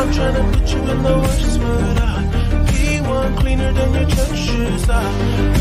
I'm trying to put you in the worst mood. Ah, P1 cleaner than your church shoes. I.